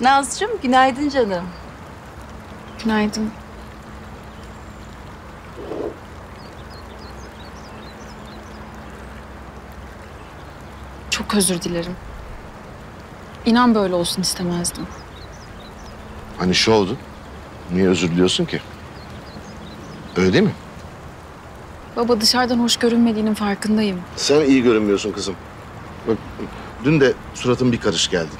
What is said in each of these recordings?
Nazcığım günaydın canım. Günaydın. Çok özür dilerim. İnan böyle olsun istemezdim. Hani şovdu. Niye özür diliyorsun ki? Öyle değil mi? Baba dışarıdan hoş görünmediğinin farkındayım. Sen iyi görünmüyorsun kızım. Bak, dün de suratın bir karış geldi.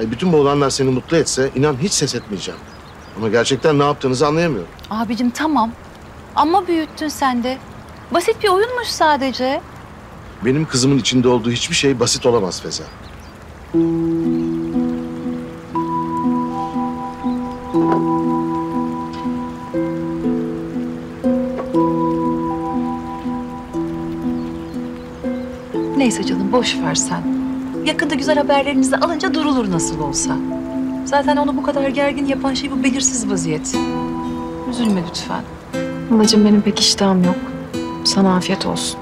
Bütün bu olanlar seni mutlu etse inan hiç ses etmeyeceğim. Ama gerçekten ne yaptığınızı anlayamıyorum. Abicim tamam. Ama büyüttün sen de. Basit bir oyunmuş sadece. Benim kızımın içinde olduğu hiçbir şey basit olamaz Feza. Neyse canım boş ver sen. Yakında güzel haberlerinizi alınca durulur nasıl olsa. Zaten onu bu kadar gergin yapan şey bu belirsiz vaziyet. Üzülme lütfen. Anacığım benim pek iştahım yok. Sana afiyet olsun.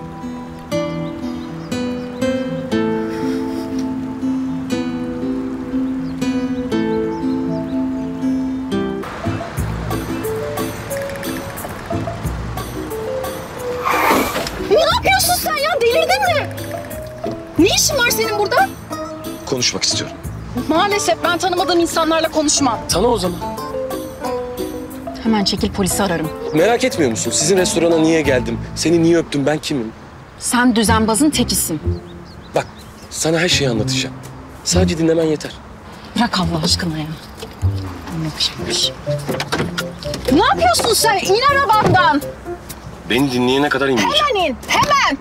Ne işin var senin burada? Konuşmak istiyorum. Maalesef ben tanımadığım insanlarla konuşmam. Tanı o zaman. Hemen çekil polisi ararım. Merak etmiyor musun? Sizin restorana niye geldim? Seni niye öptüm? Ben kimim? Sen düzenbazın tekisin. Bak, sana her şeyi anlatacağım. Sadece dinlemen yeter. Bırak Allah aşkına ya. Yapışmış. Ne yapıyorsun sen? İn arabandan. Beni dinleyene kadar inmeyeceğim. Hemen in. Hemen.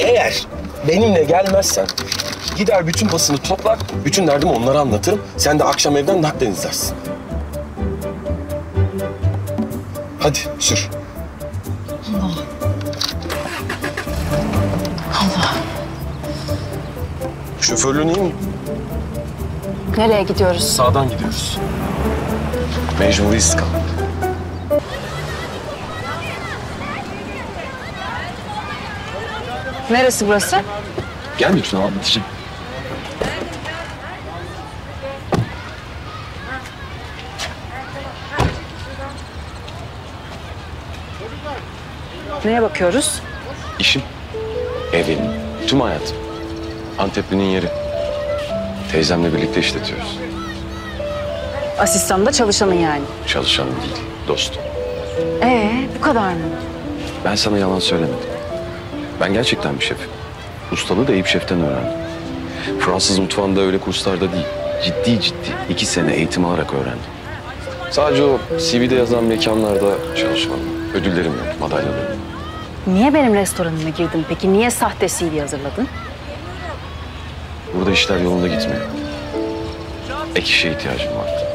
Eğer benimle gelmezsen gider bütün basını toplar, bütün derdimi onlara anlatırım. Sen de akşam evden naklen izlersin. Hadi sür. Şoförlüğün iyi mi? Nereye gidiyoruz? Sağdan gidiyoruz. Mecburiyiz kal. Neresi burası? Gel lütfen anlatacağım. Neye bakıyoruz? İşim, evim, tüm hayatım. Antepli'nin yeri. Teyzemle birlikte işletiyoruz. Asistanında çalışanın yani. Çalışanım değil, dostum. Ee, bu kadar mı? Ben sana yalan söylemedim. Ben gerçekten bir şefim. Ustalığı da Eyüp Şef'ten öğrendim. Fransız mutfağında öyle kurslarda değil. Ciddi ciddi iki sene eğitim alarak öğrendim. Sadece o CV'de yazan mekanlarda çalışmadım. Ödüllerim yok, madalyalarım yok. Niye benim restoranıma girdin peki? Niye sahte CV hazırladın? Burada işler yolunda gitmiyor. Ek işe ihtiyacım vardı.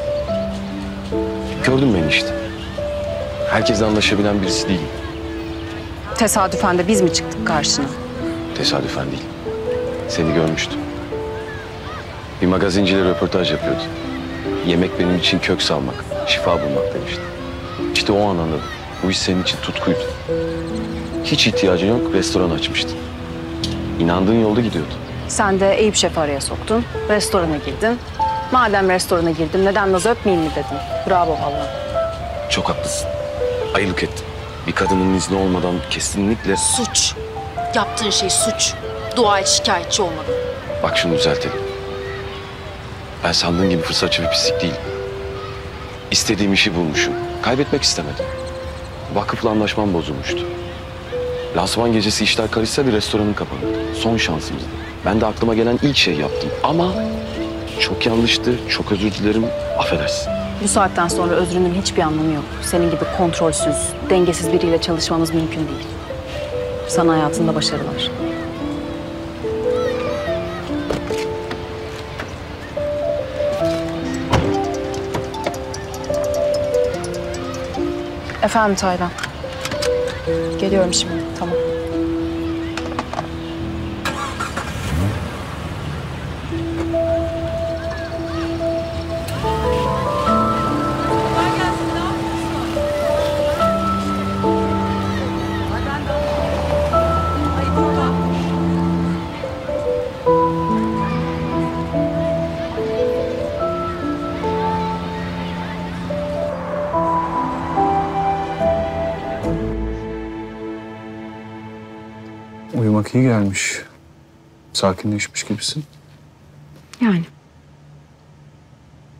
Gördün beni işte. Herkesle anlaşabilen birisi değilim. Tesadüfen de biz mi çıktık karşına? Tesadüfen değil. Seni görmüştüm. Bir magazinciyle röportaj yapıyordu. Yemek benim için kök salmak, şifa bulmak demişti. İşte o an anladım. Bu iş senin için tutkuydu. Hiç ihtiyacın yok, restoran açmıştın. İnandığın yolda gidiyordu. Sen de Eyüp Şef'i araya soktun. Restorana girdin. Madem restorana girdim neden Naz'ı öpmeyeyim mi dedin. Bravo vallahi. Çok haklısın. Ayılık ettim. Bir kadının izni olmadan kesinlikle... Suç. Yaptığın şey suç. Dua et şikayetçi olmadın. Bak şunu düzeltelim. Ben sandığın gibi fırsatçı bir pislik değilim. İstediğim işi bulmuşum. Kaybetmek istemedim. Vakıfla anlaşmam bozulmuştu. Lansman gecesi işler karışsa bir restoranın kapanırdı. Son şansımızdı. Ben de aklıma gelen ilk şeyi yaptım. Ama çok yanlıştı. Çok özür dilerim. Affedersin. Bu saatten sonra özrünün hiçbir anlamı yok. Senin gibi kontrolsüz, dengesiz biriyle çalışmamız mümkün değil. Sana hayatında başarılar. Efendim Taylan. Geliyorum şimdi. Tamam. İyi gelmiş. Sakinleşmiş gibisin. Yani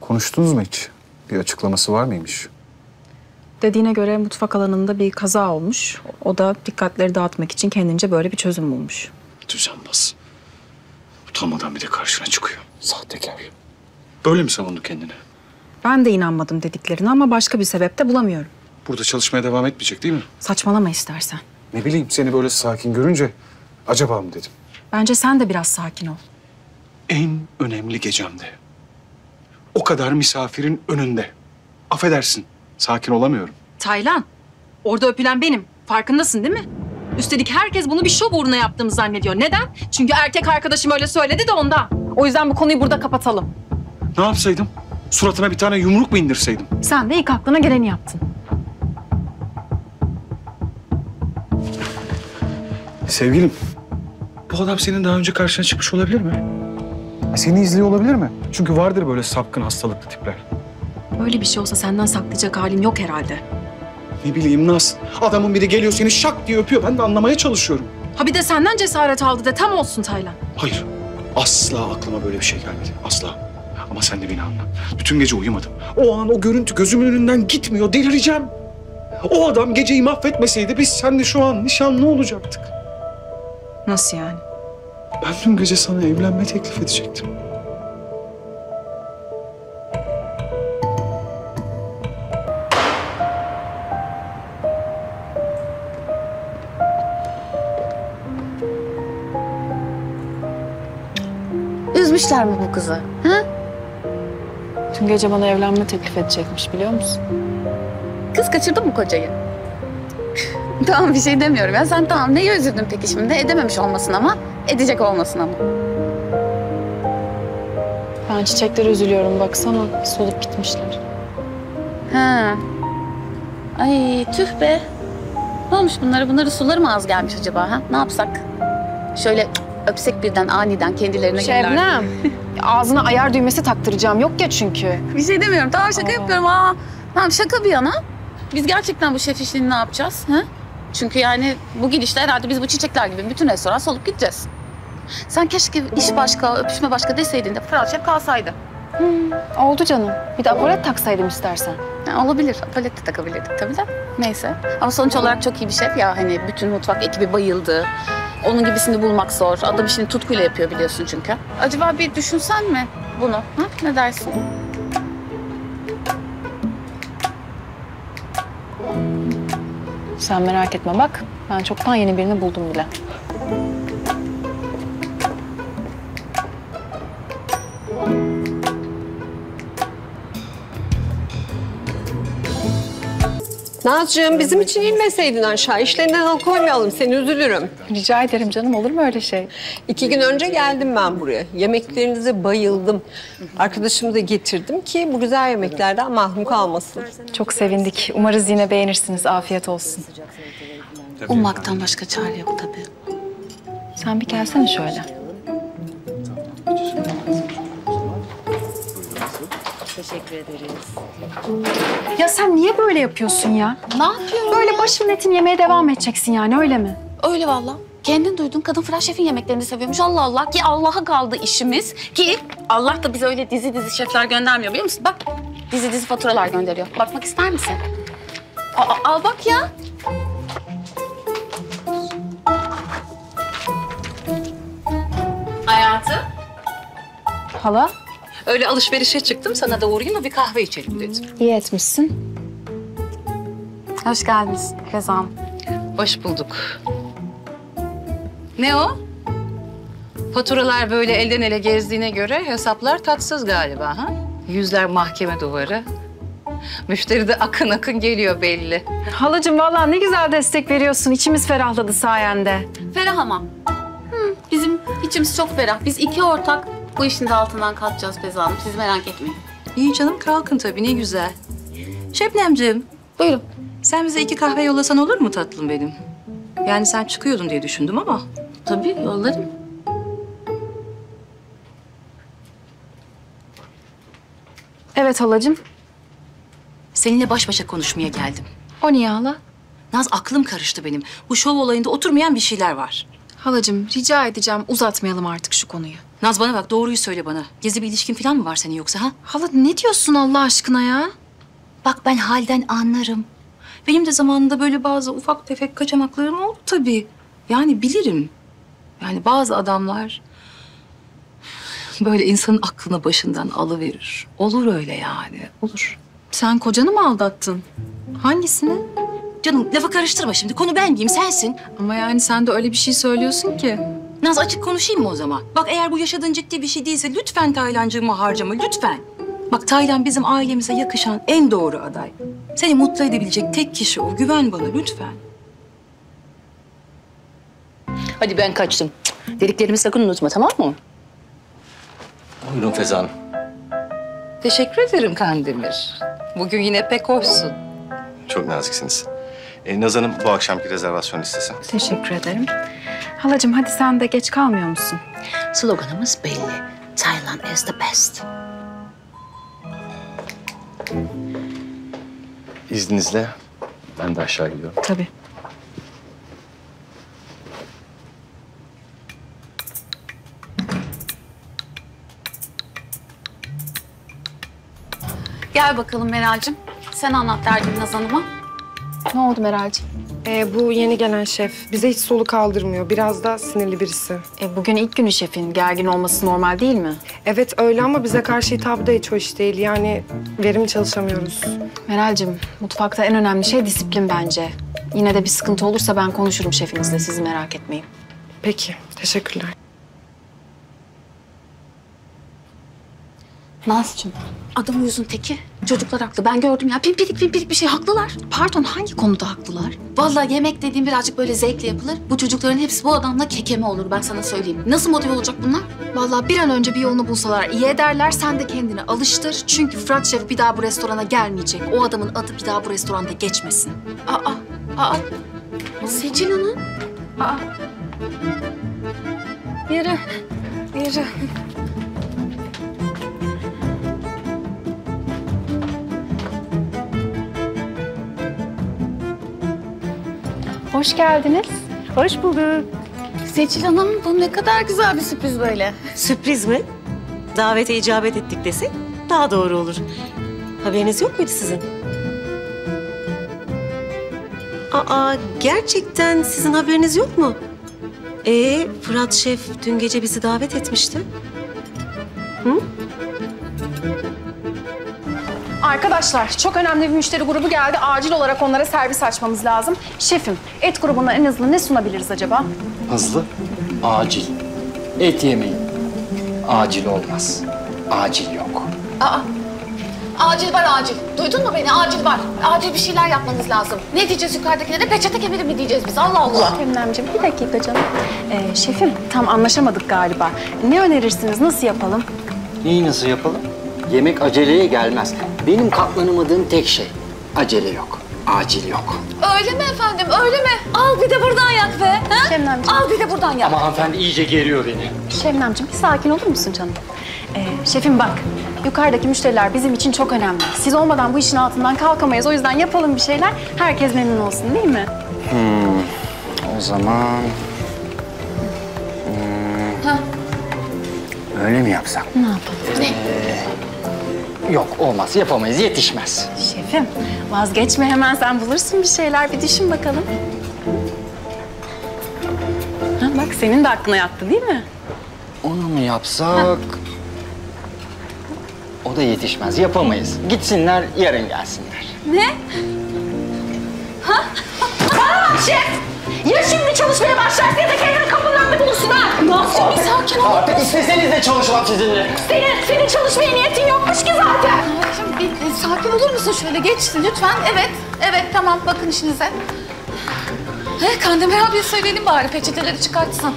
Konuştunuz mu hiç? Bir açıklaması var mıymış? Dediğine göre mutfak alanında bir kaza olmuş. O da dikkatleri dağıtmak için kendince böyle bir çözüm bulmuş. Düzenbaz. Utanmadan bir de karşına çıkıyor. Sahtekar. Böyle mi savundu kendini? Ben de inanmadım dediklerine ama başka bir sebep de bulamıyorum. Burada çalışmaya devam etmeyecek değil mi? Saçmalama istersen. Ne bileyim seni böyle sakin görünce acaba mı dedim. Bence sen de biraz sakin ol. En önemli gecemde. O kadar misafirin önünde. Affedersin. Sakin olamıyorum. Taylan, orada öpülen benim. Farkındasın değil mi? Üstelik herkes bunu bir şov uğruna yaptığımı zannediyor. Neden? Çünkü erkek arkadaşım öyle söyledi de ondan. O yüzden bu konuyu burada kapatalım. Ne yapsaydım? Suratına bir tane yumruk mu indirseydim? Sen de ilk aklına geleni yaptın. Sevgilim, bu adam senin daha önce karşına çıkmış olabilir mi? Seni izliyor olabilir mi? Çünkü vardır böyle sapkın hastalıklı tipler. Böyle bir şey olsa senden saklayacak halin yok herhalde. Ne bileyim Naz. Adamın biri geliyor seni şak diye öpüyor. Ben de anlamaya çalışıyorum. Ha bir de senden cesaret aldı de tam olsun Taylan. Hayır. Asla aklıma böyle bir şey gelmedi. Asla. Ama sen de beni anla. Bütün gece uyumadım. O an o görüntü gözümün önünden gitmiyor. Delireceğim. O adam geceyi mahvetmeseydi biz seninle şu an nişanlı olacaktık. Nasıl yani? Ben dün gece sana evlenme teklif edecektim. Üzmüşler mi bu kızı? Ha? Tüm gece bana evlenme teklif edecekmiş biliyor musun? Kız kaçırdı mı kocayı? Tamam bir şey demiyorum ya. Sen tamam neye üzüldün peki şimdi? Edememiş olmasın ama edecek olmasın ama. Ben çiçeklere üzülüyorum baksana. Solup gitmişler. Ha. Ay tüh be. Ne olmuş bunlara? Bunları suları mı az gelmiş acaba ha? Ne yapsak? Şöyle öpsek birden aniden kendilerine gelirler. Şebnem, ağzına ayar düğmesi taktıracağım. Yok ya çünkü. Bir şey demiyorum. Tamam şaka Aa. yapıyorum. Aa. Tamam şaka bir yana. Biz gerçekten bu şef işini ne yapacağız? Ha? Çünkü yani bu gidişle herhalde biz bu çiçekler gibi bütün restoran solup gideceğiz. Sen keşke iş başka, öpüşme başka deseydin de Fırat Şef kalsaydı. Oldu canım. Bir de apolet taksaydım istersen. Ha, olabilir. Apalet de takabilirdik tabii de. Neyse. Ama sonuç olarak çok iyi bir şef ya. Hani bütün mutfak ekibi bayıldı. Onun gibisini bulmak zor. Adam işini tutkuyla yapıyor biliyorsun çünkü. Acaba bir düşünsen mi bunu? Ha? Ne dersin? Sen merak etme bak. Ben çoktan yeni birini buldum bile. Nazcığım bizim için inmeseydin aşağı. İşlerinden alıkoymayalım seni üzülürüm. Rica ederim canım. Olur mu öyle şey? İki gün önce geldim ben buraya. Yemeklerinize bayıldım. Arkadaşımı da getirdim ki bu güzel yemeklerden mahrum kalmasın. Çok sevindik. Umarız yine beğenirsiniz. Afiyet olsun. Ummaktan başka çare yok tabii. Sen bir gelsene şöyle. Ya sen niye böyle yapıyorsun ya? Ne yapıyorum? Böyle başımın etini yemeye devam edeceksin yani öyle mi? Öyle valla. Kendin duydun kadın Fırat Şef'in yemeklerini seviyormuş. Allah Allah ki Allah'a kaldı işimiz. Ki Allah da bize öyle dizi dizi şefler göndermiyor biliyor musun? Bak dizi dizi faturalar gönderiyor. Bakmak ister misin? Aa, al bak ya. Hayatım. Hala? Öyle alışverişe çıktım sana da uğrayayım mı bir kahve içelim dedim. İyi etmişsin. Hoş geldiniz Hanım. Hoş bulduk. Ne o? Faturalar böyle elden ele gezdiğine göre hesaplar tatsız galiba ha? Yüzler mahkeme duvarı. Müşteri de akın akın geliyor belli. Halacığım vallahi ne güzel destek veriyorsun. İçimiz ferahladı sayende. Ferah ama. Hı, bizim içimiz çok ferah. Biz iki ortak bu işin de altından kalkacağız Feza Hanım. Siz merak etmeyin. İyi canım kalkın tabii ne güzel. Şebnemciğim Buyurun. sen bize iki kahve yollasan olur mu tatlım benim? Yani sen çıkıyordun diye düşündüm ama. Tabii yollarım. Evet halacığım. Seninle baş başa konuşmaya geldim. O niye hala? Naz aklım karıştı benim. Bu şov olayında oturmayan bir şeyler var. Halacığım rica edeceğim uzatmayalım artık şu konuyu. Naz bana bak doğruyu söyle bana. Gizli bir ilişkin falan mı var senin yoksa ha? Hala ne diyorsun Allah aşkına ya? Bak ben halden anlarım. Benim de zamanında böyle bazı ufak tefek kaçamaklarım oldu tabii. Yani bilirim. Yani bazı adamlar böyle insanın aklını başından alıverir. Olur öyle yani, olur. Sen kocanı mı aldattın? Hangisini? Canım lafı karıştırma şimdi. Konu ben miyim, sensin. Ama yani sen de öyle bir şey söylüyorsun ki. Naz açık konuşayım mı o zaman? Bak eğer bu yaşadığın ciddi bir şey değilse lütfen Taylancığımı harcama, lütfen. Bak Taylan bizim ailemize yakışan en doğru aday. Seni mutlu edebilecek tek kişi o. Güven bana lütfen. Hadi ben kaçtım. Dediklerimi sakın unutma tamam mı? Buyurun Feza Hanım. Teşekkür ederim Kandemir. Bugün yine pek hoşsun. Çok naziksiniz. E, Naz Hanım bu akşamki rezervasyon listesi. Teşekkür ederim. Halacığım hadi sen de geç kalmıyor musun? Sloganımız belli. Thailand is the best. İzninizle ben de aşağı gidiyorum. Tabii. Gel bakalım Meral'cim. Sen anlat derdini Naz Hanım'a. Ne oldu Meral'cığım? Ee, bu yeni gelen şef bize hiç soluk kaldırmıyor. Biraz da sinirli birisi. E, bugün ilk günü şefin. Gergin olması normal değil mi? Evet öyle ama bize karşı hitabı da hiç hoş değil. Yani verimli çalışamıyoruz. Meral'cığım mutfakta en önemli şey disiplin bence. Yine de bir sıkıntı olursa ben konuşurum şefinizle. Siz merak etmeyin. Peki, teşekkürler. Nazcığım, adam yüzün teki. Çocuklar haklı. Ben gördüm ya. Pimpirik pimpirik bir şey haklılar. Pardon hangi konuda haklılar? Vallahi yemek dediğim birazcık böyle zevkle yapılır. Bu çocukların hepsi bu adamla kekeme olur ben sana söyleyeyim. Nasıl motive olacak bunlar? Vallahi bir an önce bir yolunu bulsalar iyi ederler. Sen de kendini alıştır. Çünkü Fırat Şef bir daha bu restorana gelmeyecek. O adamın adı bir daha bu restoranda geçmesin. Aa, aa. Seçil Hanım. Aa. Yürü, yürü. Hoş geldiniz. Hoş bulduk. Seçil Hanım bu ne kadar güzel bir sürpriz böyle. Sürpriz mi? Davete icabet ettik desek daha doğru olur. Haberiniz yok muydu sizin? Aa, gerçekten sizin haberiniz yok mu? Ee, Fırat Şef dün gece bizi davet etmişti. Arkadaşlar çok önemli bir müşteri grubu geldi. Acil olarak onlara servis açmamız lazım. Şefim et grubuna en hızlı ne sunabiliriz acaba? Hızlı, acil. Et yemeyin. Acil olmaz. Acil yok. Aa. Acil var acil. Duydun mu beni? Acil var. Acil bir şeyler yapmanız lazım. Ne diyeceğiz yukarıdakilere? Peçete kemiri mi diyeceğiz biz? Allah Allah. Emremciğim bir dakika canım. Ee, şefim tam anlaşamadık galiba. Ne önerirsiniz? Nasıl yapalım? Neyi nasıl yapalım? Yemek aceleye gelmez. Benim katlanamadığım tek şey. Acele yok. Acil yok. Öyle mi efendim? Öyle mi? Al bir de buradan yak be. Ha? Şebnemciğim. Al bir de buradan yak. Ama hanımefendi iyice geriyor beni. Şebnemciğim bir sakin olur musun canım? Ee, şefim bak, yukarıdaki müşteriler bizim için çok önemli. Siz olmadan bu işin altından kalkamayız. O yüzden yapalım bir şeyler. Herkes memnun olsun değil mi? O zaman... Hmm, Öyle mi yapsak? Ne yapalım? Yok olmaz yapamayız yetişmez. Şefim, vazgeçme hemen sen bulursun bir şeyler. Bir düşün bakalım. Ha, bak senin de aklına yattı değil mi? Onu mu yapsak? O da yetişmez yapamayız. Gitsinler yarın gelsinler. Ya şimdi çalışmaya başlarsın ya da kendini kapının önünde bulursun ha. Nasıl bir sakin ol. Artık isteseniz de çalışmam sizinle. Senin, senin çalışmaya niyetin yokmuş ki zaten. Şimdi bir, bir sakin olur musun şöyle? Geç lütfen. Evet, evet tamam bakın işinize. He, Kandemir abiye söyleyelim bari peçeteleri çıkartsın.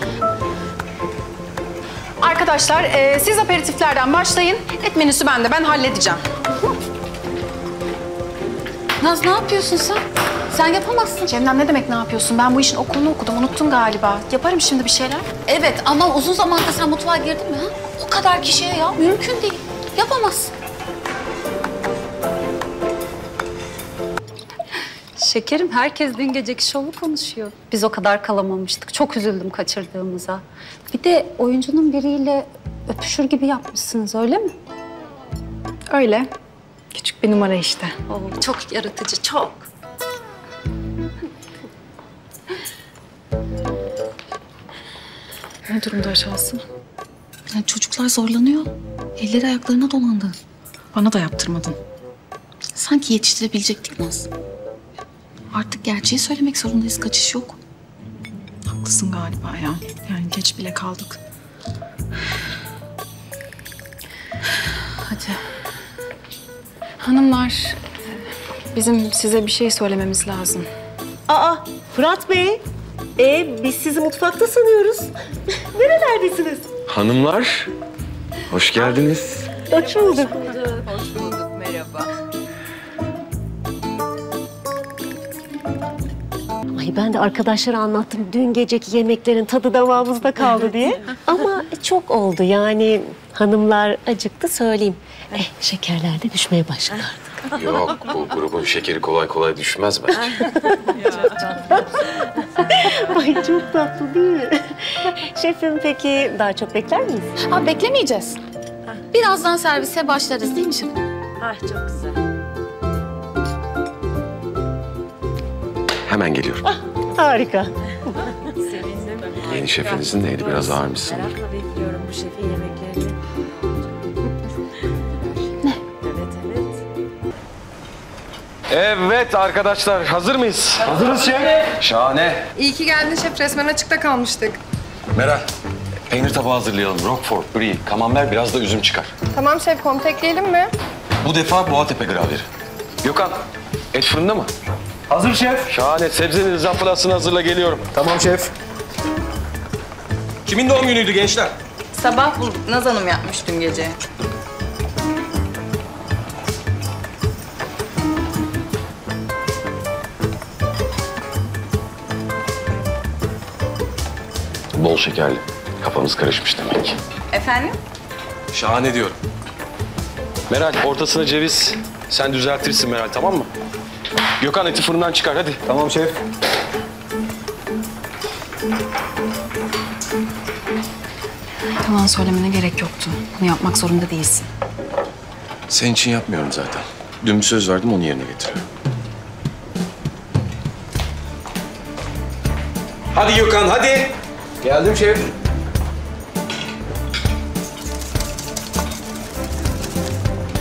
Arkadaşlar e, siz aperitiflerden başlayın. Et menüsü bende ben halledeceğim. Naz ne yapıyorsun sen? Sen yapamazsın. Cemnem ne demek ne yapıyorsun? Ben bu işin okulunu okudum unuttun galiba. Yaparım şimdi bir şeyler. Evet ama uzun zamandır sen mutfağa girdin mi? Ha? O kadar kişiye ya mümkün değil. Yapamazsın. şekerim herkes dün geceki şovu konuşuyor. Biz o kadar kalamamıştık. Çok üzüldüm kaçırdığımıza. Bir de oyuncunun biriyle öpüşür gibi yapmışsınız öyle mi? Öyle. Küçük bir numara işte. Oo, çok yaratıcı, çok. Ne durumda aşağısı? Yani çocuklar zorlanıyor. Elleri ayaklarına dolandı. Bana da yaptırmadın. Sanki yetiştirebilecektik Naz. Artık gerçeği söylemek zorundayız. Kaçış yok. Haklısın galiba ya. Yani geç bile kaldık. Hadi. Hanımlar, bizim size bir şey söylememiz lazım. Aa Fırat Bey. E, biz sizi mutfakta sanıyoruz. Nerelerdesiniz? Hanımlar, hoş geldiniz. Hoş bulduk. Hoş bulduk, merhaba. Ay ben de arkadaşlara anlattım dün geceki yemeklerin tadı damağımızda kaldı diye. Ama çok oldu yani hanımlar acıktı söyleyeyim. Eh şekerler de düşmeye başladı. Yok, bu grubun şekeri kolay kolay düşmez bence. Ay çok tatlı değil mi? Şefim peki daha çok bekler miyiz? Ha beklemeyeceğiz. Birazdan servise başlarız değil mi şimdi? Ay çok güzel. Hemen geliyorum. Harika. Yeni şefinizin neydi? Biraz ağırmışsın. Merakla bekliyorum bu şefin yemeklerini. Evet arkadaşlar, hazır mıyız? Hazırız şef. Şahane. İyi ki geldin şef. Resmen açıkta kalmıştık. Meral, peynir tabağı hazırlayalım. Roquefort, brie, kamembert, biraz da üzüm çıkar. Tamam şef kontekleyelim mi? Bu defa Boğatepe gravyeri. Gökhan, et fırında mı? Hazır şef. Şahane. Sebzenin zampırasını hazırla geliyorum. Tamam şef. Kimin doğum günüydü gençler? Sabah bulduk. Naz Hanım yapmış dün gece. Bol şekerli. Kafanız karışmış demek. Efendim? Şahane diyorum. Meral, ortasına ceviz. Sen düzeltirsin Meral, tamam mı? Gökhan eti fırından çıkar, hadi. Tamam şef. Yalan söylemene gerek yoktu. Bunu yapmak zorunda değilsin. Senin için yapmıyorum zaten. Dün bir söz verdim, onu yerine getiriyorum. Hadi Gökhan, hadi. Geldim şef.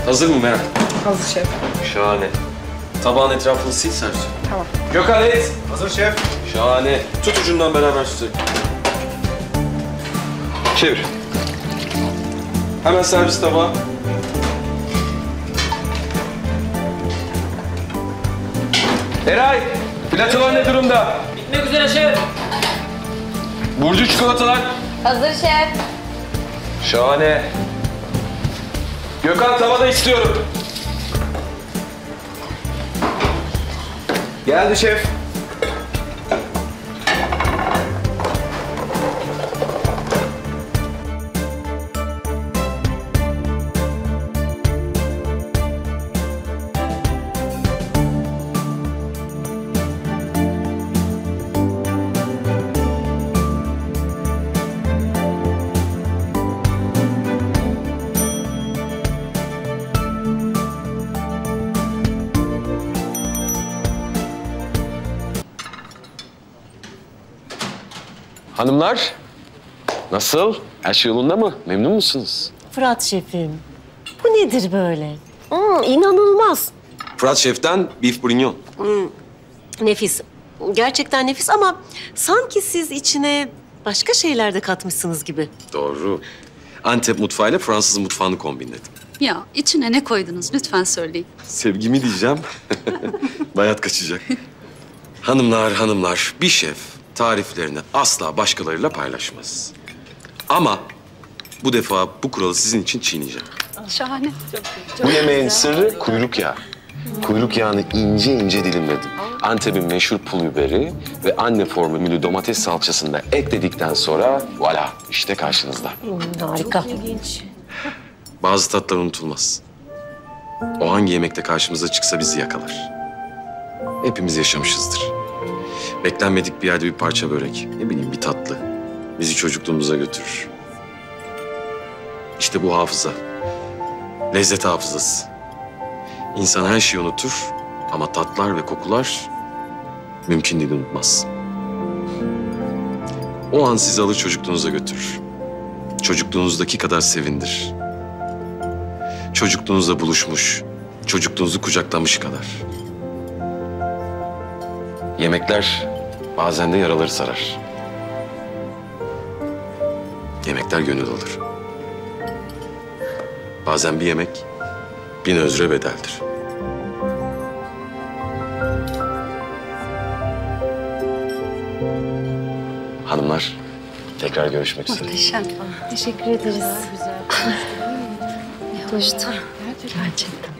Hazır mı Meral? Hazır şef. Şahane. Tabağın etrafını sil servis. Tamam. Gökhan et. Hazır şef. Şahane. Tut ucundan beraber süzelim. Çevir. Hemen servis tabağı. Eray, platolar ne durumda? Bitmek üzere şef. Burcu çikolatalar. Hazır şef. Şahane. Gökhan tavada istiyorum. Geldi şef. Hanımlar, nasıl? Her şey yolunda mı? Memnun musunuz? Fırat şefim. Bu nedir böyle? Hmm, inanılmaz. Fırat Şef'ten beef bourguignon. Hmm, nefis. Gerçekten nefis ama sanki siz içine başka şeyler de katmışsınız gibi. Doğru. Antep mutfağıyla Fransız mutfağını kombinledim. Ya içine ne koydunuz lütfen söyleyin. Sevgimi diyeceğim. Bayat kaçacak. hanımlar, hanımlar, bir şef tariflerini asla başkalarıyla paylaşmaz. Ama bu defa bu kuralı sizin için çiğneyeceğim. Şahane. Bu yemeğin sırrı kuyruk yağı. Kuyruk yağını ince ince dilimledim. Antep'in meşhur pul biberi ve anne formülü domates salçasını da ekledikten sonra voilà işte karşınızda. Hmm, harika. Bazı tatlar unutulmaz. O hangi yemekte karşımıza çıksa bizi yakalar. Hepimiz yaşamışızdır. Beklenmedik bir yerde bir parça börek, ne bileyim bir tatlı. Bizi çocukluğumuza götürür. İşte bu hafıza. Lezzet hafızası. İnsan her şeyi unutur ama tatlar ve kokular mümkün değil unutmaz. O an sizi alır çocukluğunuza götürür. Çocukluğunuzdaki kadar sevindir. Çocukluğunuzla buluşmuş, çocukluğunuzu kucaklamış kadar. Yemekler bazen de yaraları sarar. Yemekler gönül alır. Bazen bir yemek bin özre bedeldir. Hanımlar, tekrar görüşmek üzere. Muhteşem. Teşekkür ederiz. Güzel. Hoştu. Gerçekten.